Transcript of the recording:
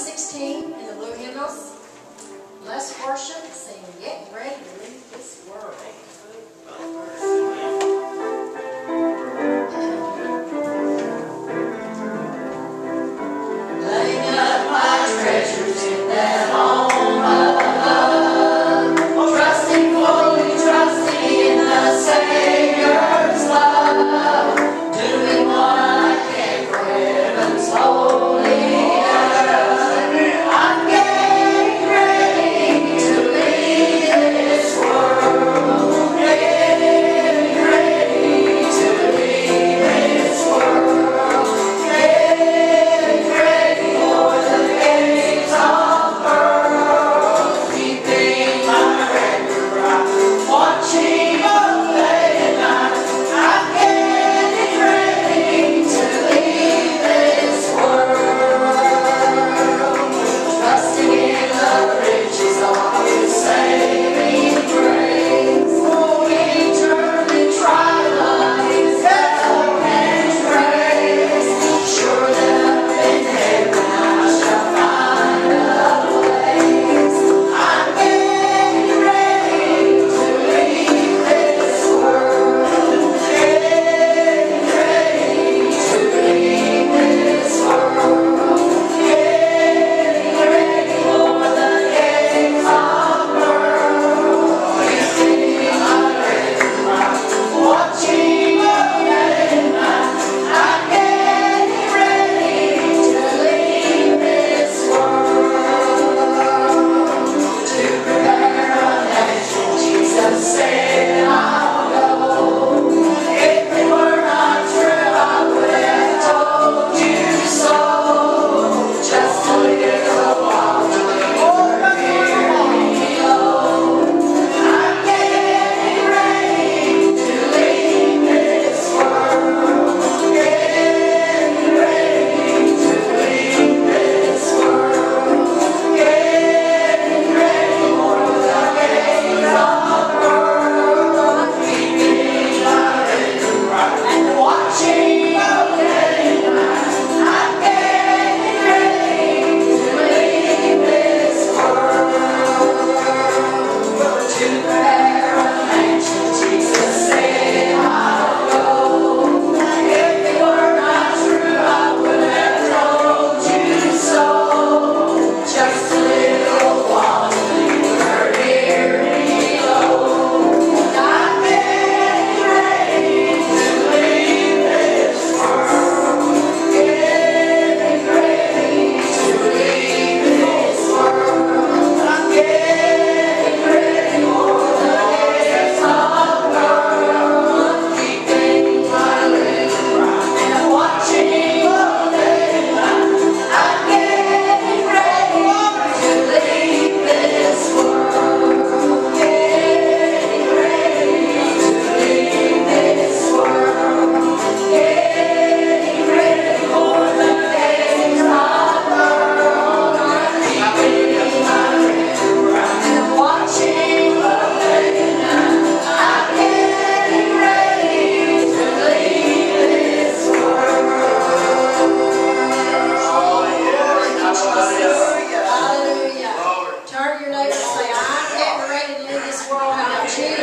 16 in the blue hymnals. Let's worship, sing, get ready to leave this world. Jesus,